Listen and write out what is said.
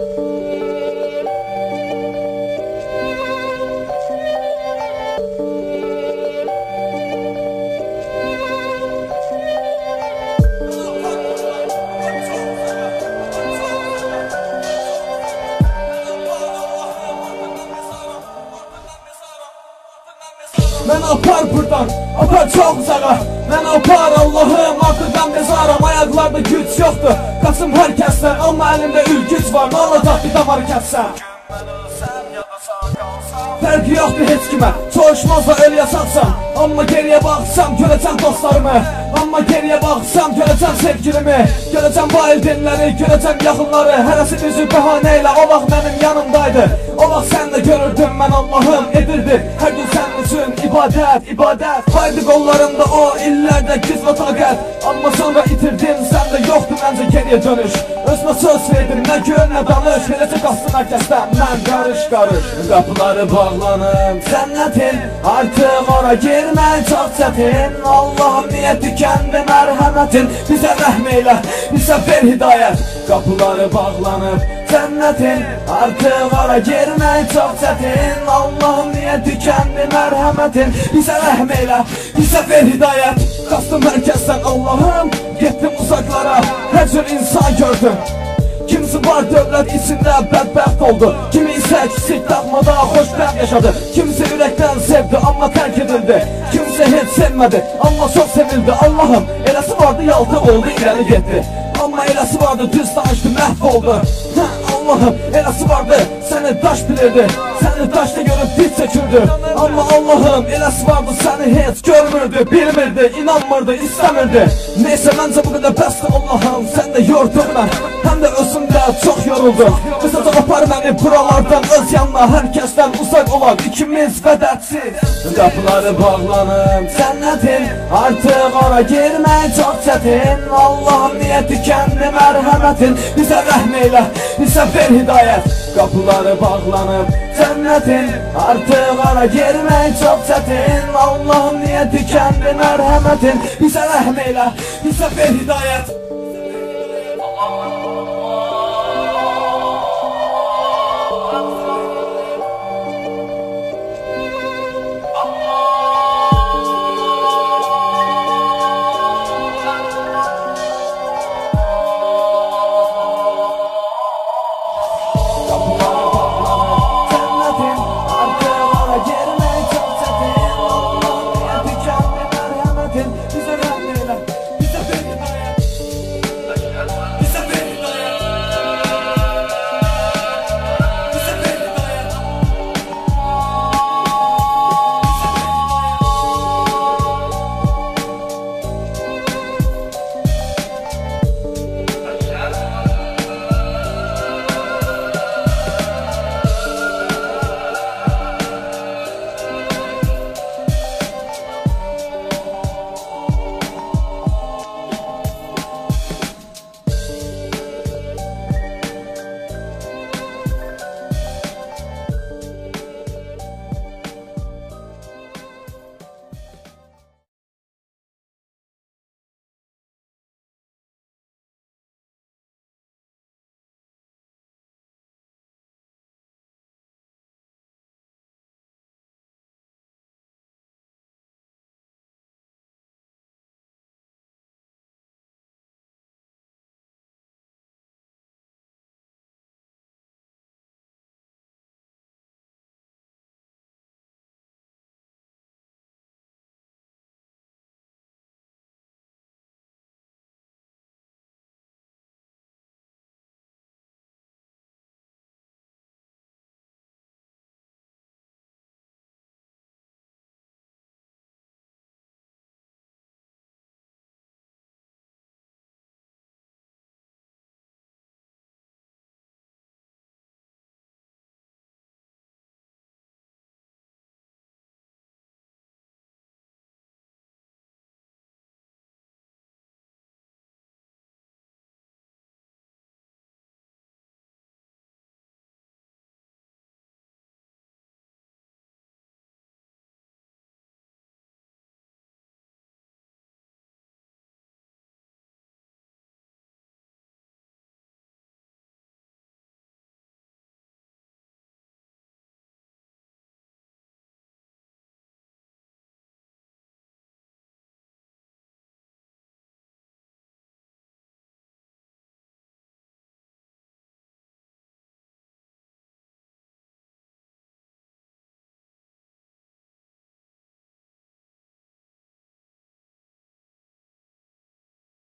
thank you Mən apar buradan, apar çox uzağa Mən apar Allahım, artıqdan mezaram Ayaqlarda güc yoxdur, qaçım hər kəsdən Amma əlimdə ülgüc var, nə olacaq bir damarı kəssən Fərqi yoxdur heç kimə, çoğuşmazla öl yasaqsam Amma geriyə baxsam, görəcəm dostlarımı. Amma geriyə baxsam, görəcəm sevgilimi. Görəcəm valideynləri, görəcəm yaxınları Hərəsi düzü bəhanə ilə, o vaxt mənim yanımdaydı. O vaxt sən də görürdün, mən Allahım edirdi Hər gün sənin ibadet ibadet. Haydi kollarımda o illerde kız ve takat Ama sonra itirdim sen de yoktu bence geriye dönüş. Özme söz verdim ne gün ne danış Gelecek aslında herkesten ben karış karış. Qapıları bağlanıb, sənnətin Artıq ora girmək çox çətin Allahım niyə tükəndi mərhəmətin Bizə rəhm eylə, bizə ver hidayət Qapıları bağlanıb, cənnətin Artıq ora girmək çox çətin Allahım niyə tükəndi mərhəmətin Bizə rəhm eylə, bizə ver hidayət Qastım hər kəsdən Allahım. Getdim uzaqlara, hər cür insan gördüm. Kimisi var dövlət içində bədbəxt oldu. Kimi isə kiçik daxmada xoşbəxt yaşadı Kimisi ürəkdən sevdi amma tərk edildi. Kimisi heç sevmədi amma çox sevildi. Allahım eləsi vardı yaltı oldu irəli getdi Amma eləsi vardı düz danışdı məhv oldu Hə Allahım eləsi vardı səni daş bilirdi Səni daşda görüb pis çəkirdi Amma Allahım eləsi vardı səni heç görmürdü Bilmirdi, inanmırdı, istəmirdi Neysə məncə bu qədər bəsdir Allahım Sən də yordun mən Həm də özümdə çox yoruldum Qısaca apar məni buralardan öz yanına Hər kəsdən uzaq olan ikimiz qədərsiz Qapıları bağlanıb cənnətin Artıq ora girmək çox çətin Allahım niyə tükəndi mərhəmətin Bizə rəhm eylə, bizə ver hidayət Qapıları bağlanıb cənnətin Artıq ora girmək çox çətin Allahım niyə tükəndi mərhəmətin Bizə rəhm eylə, bizə ver hidayət